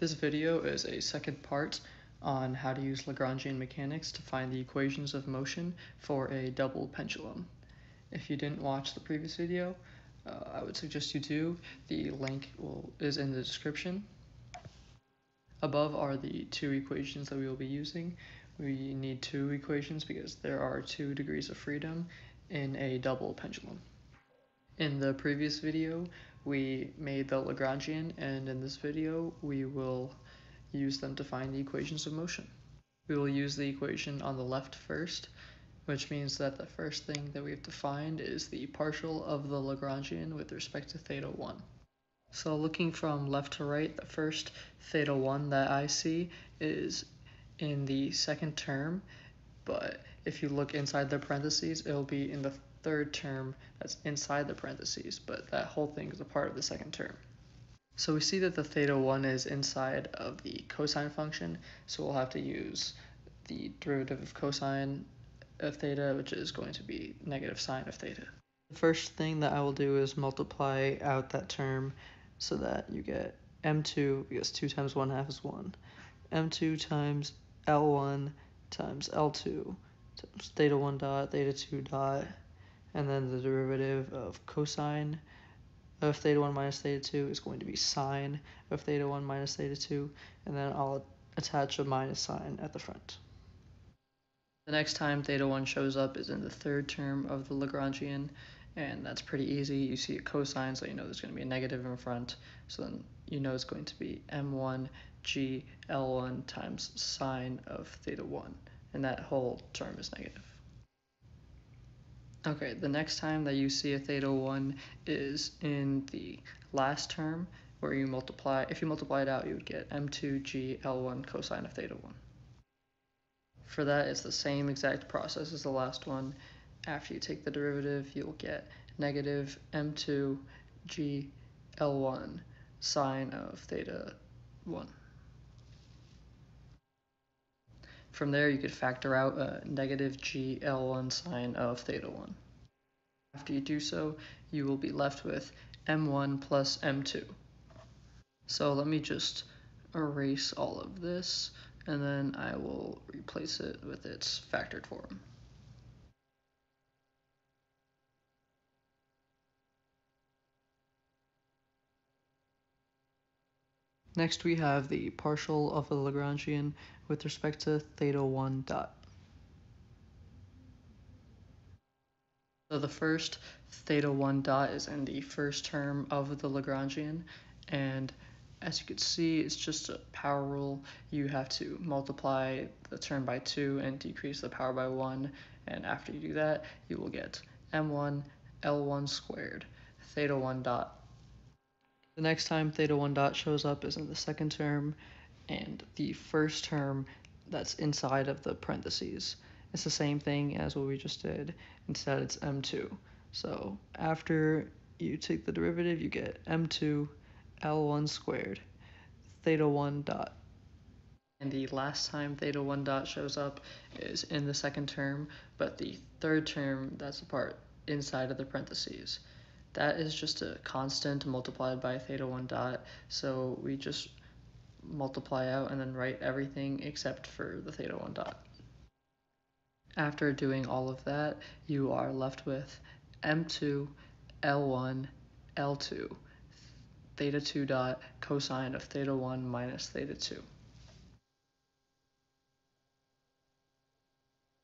This video is a second part on how to use Lagrangian mechanics to find the equations of motion for a double pendulum. If you didn't watch the previous video, uh, I would suggest you do. The link will, is in the description. Above are the two equations that we will be using. We need two equations because there are two degrees of freedom in a double pendulum. In the previous video, we made the Lagrangian, and in this video, we will use them to find the equations of motion. We will use the equation on the left first, which means that the first thing that we have to find is the partial of the Lagrangian with respect to theta 1. So looking from left to right, the first theta 1 that I see is in the second term, but if you look inside the parentheses, it'll be in the third term that's inside the parentheses, but that whole thing is a part of the second term. So we see that the theta 1 is inside of the cosine function, so we'll have to use the derivative of cosine of theta, which is going to be negative sine of theta. The first thing that I will do is multiply out that term so that you get m2, because 2 times 1 half is 1, m2 times L1 times L2 times theta 1 dot, theta 2 dot, and then the derivative of cosine of theta 1 minus theta 2 is going to be sine of theta 1 minus theta 2, and then I'll attach a minus sign at the front. The next time theta 1 shows up is in the third term of the Lagrangian, and that's pretty easy. You see a cosine, so you know there's going to be a negative in front, so then you know it's going to be m1 g L1 times sine of theta 1, and that whole term is negative. Okay, the next time that you see a theta 1 is in the last term, where you multiply, if you multiply it out, you would get m2g L1 cosine of theta 1. For that, it's the same exact process as the last one. After you take the derivative, you'll get negative m2 g L1 sine of theta 1. From there, you could factor out a negative GL1 sine of theta 1. After you do so, you will be left with m1 plus m2. So let me just erase all of this, and then I will replace it with its factored form. Next we have the partial of a Lagrangian with respect to theta 1 dot. So the first theta 1 dot is in the first term of the Lagrangian and as you can see it's just a power rule you have to multiply the term by 2 and decrease the power by 1 and after you do that you will get m1 l1 squared theta 1 dot the next time theta 1 dot shows up is in the second term, and the first term that's inside of the parentheses. It's the same thing as what we just did, instead it's m2. So after you take the derivative, you get m2 L1 squared theta 1 dot. And the last time theta 1 dot shows up is in the second term, but the third term, that's the part inside of the parentheses that is just a constant multiplied by theta 1 dot, so we just multiply out and then write everything except for the theta 1 dot. After doing all of that, you are left with m2 L1 L2 theta 2 dot cosine of theta 1 minus theta 2.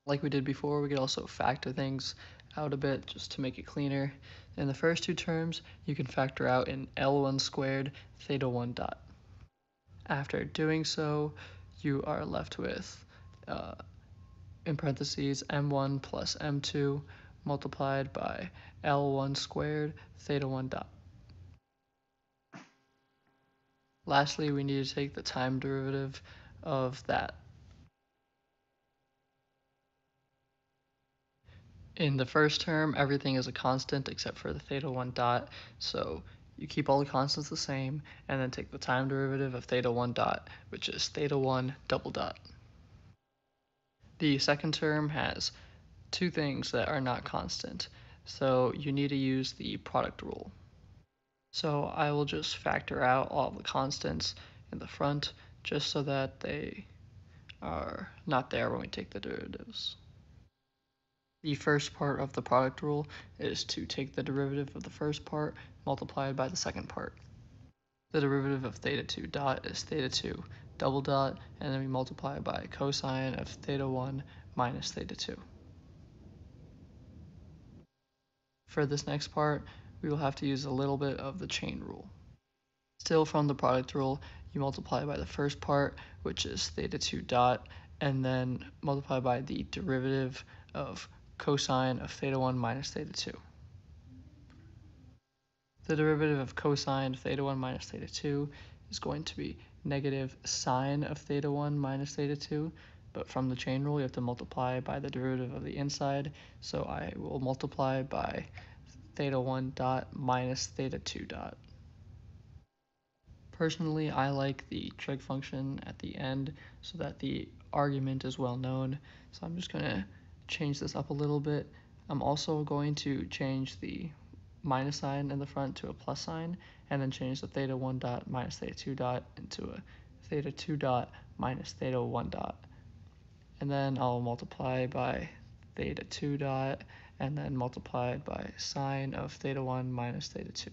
Like we did before, we could also factor things out a bit just to make it cleaner. In the first two terms, you can factor out in L1 squared theta 1 dot. After doing so, you are left with, uh, in parentheses, m1 plus m2 multiplied by L1 squared theta 1 dot. Lastly, we need to take the time derivative of that in the first term, everything is a constant except for the theta 1 dot. So you keep all the constants the same and then take the time derivative of theta 1 dot, which is theta 1 double dot. The second term has two things that are not constant, so you need to use the product rule. So I will just factor out all the constants in the front just so that they are not there when we take the derivatives. The first part of the product rule is to take the derivative of the first part multiplied by the second part. The derivative of theta 2 dot is theta 2 double dot, and then we multiply by cosine of theta 1 minus theta 2. For this next part, we will have to use a little bit of the chain rule. Still from the product rule, you multiply by the first part, which is theta 2 dot, and then multiply by the derivative of cosine of theta 1 minus theta 2. The derivative of cosine of theta 1 minus theta 2 is going to be negative sine of theta 1 minus theta 2, but from the chain rule you have to multiply by the derivative of the inside, so I will multiply by theta 1 dot minus theta 2 dot. Personally, I like the trig function at the end so that the argument is well known, so I'm just going to change this up a little bit. I'm also going to change the minus sign in the front to a plus sign, and then change the theta 1 dot minus theta 2 dot into a theta 2 dot minus theta 1 dot. And then I'll multiply by theta 2 dot, and then multiplied by sine of theta 1 minus theta 2.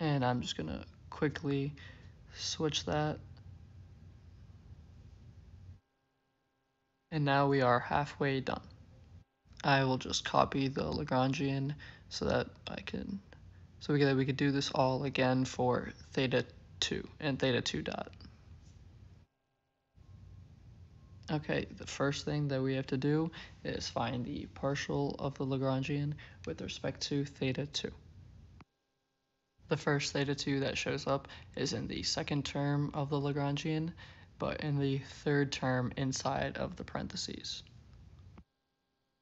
And I'm just going to quickly switch that And now we are halfway done. I will just copy the Lagrangian so that I can, so we could, we could do this all again for theta 2 and theta 2 dot. Okay, the first thing that we have to do is find the partial of the Lagrangian with respect to theta 2. The first theta 2 that shows up is in the second term of the Lagrangian, but in the third term inside of the parentheses.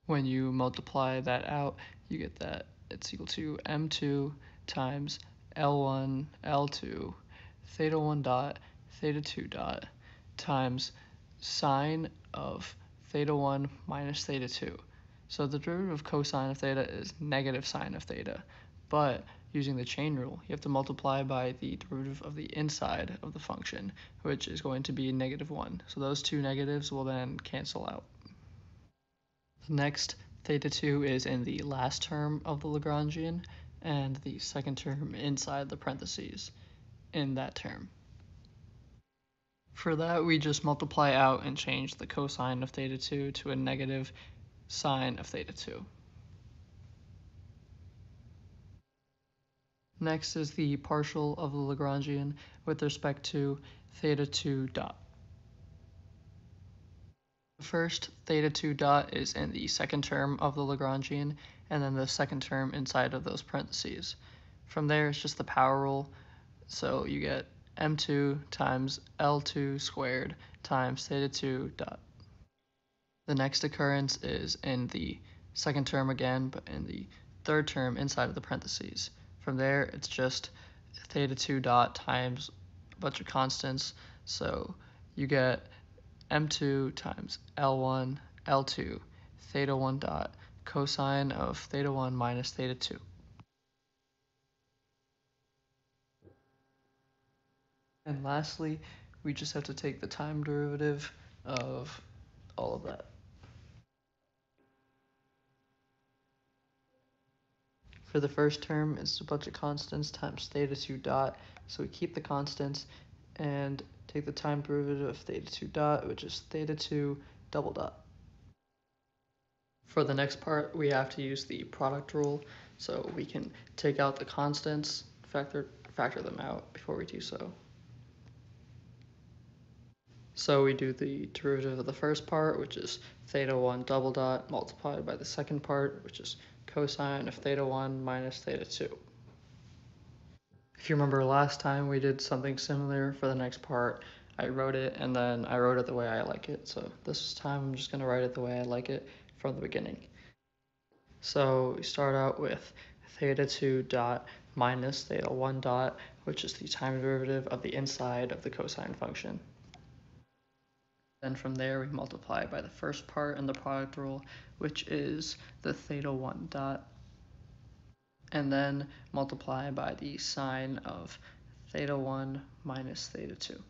When you multiply that out, you get that it's equal to m2 times L1, L2, theta 1 dot, theta 2 dot, times sine of theta 1 minus theta 2. So the derivative of cosine of theta is negative sine of theta, but using the chain rule, you have to multiply by the derivative of the inside of the function, which is going to be negative 1. So those two negatives will then cancel out. The next, theta 2 is in the last term of the Lagrangian, and the second term inside the parentheses in that term. For that, we just multiply out and change the cosine of theta 2 to a negative sine of theta 2. Next is the partial of the Lagrangian with respect to theta 2 dot. First, theta 2 dot is in the second term of the Lagrangian, and then the second term inside of those parentheses. From there, it's just the power rule, so you get m2 times l2 squared times theta 2 dot. The next occurrence is in the second term again, but in the third term inside of the parentheses. From there, it's just theta 2 dot times a bunch of constants. So you get m2 times L1, L2, theta 1 dot, cosine of theta 1 minus theta 2. And lastly, we just have to take the time derivative of all of that. For the first term, it's a bunch of constants times theta 2 dot. So we keep the constants and take the time derivative of theta 2 dot, which is theta 2 double dot. For the next part, we have to use the product rule. So we can take out the constants, factor, factor them out before we do so. So we do the derivative of the first part, which is theta 1 double dot multiplied by the second part, which is cosine of theta 1 minus theta 2. If you remember last time we did something similar for the next part, I wrote it and then I wrote it the way I like it. So this time I'm just going to write it the way I like it from the beginning. So we start out with theta 2 dot minus theta 1 dot, which is the time derivative of the inside of the cosine function. Then from there we multiply by the first part in the product rule, which is the theta 1 dot. and then multiply by the sine of theta 1 minus theta 2.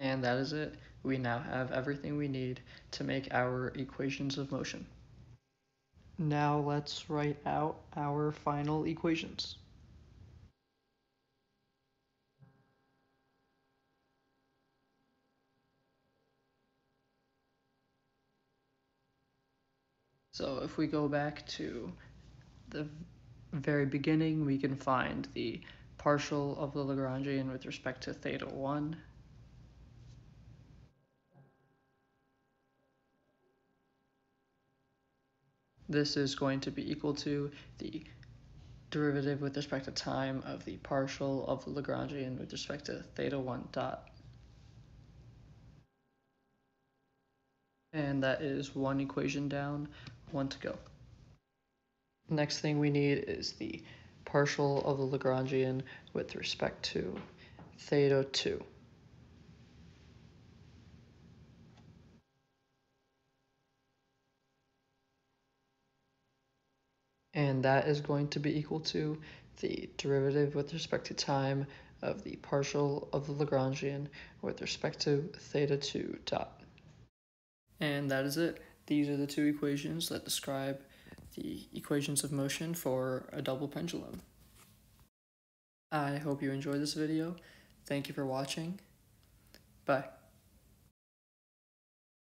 And that is it. We now have everything we need to make our equations of motion. Now let's write out our final equations. So if we go back to the very beginning, we can find the partial of the Lagrangian with respect to theta 1. This is going to be equal to the derivative with respect to time of the partial of the Lagrangian with respect to theta 1 dot. And that is one equation down one to go. Next thing we need is the partial of the Lagrangian with respect to theta 2. And that is going to be equal to the derivative with respect to time of the partial of the Lagrangian with respect to theta 2 dot. And that is it. These are the two equations that describe the equations of motion for a double pendulum. I hope you enjoyed this video. Thank you for watching. Bye.